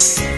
Bye.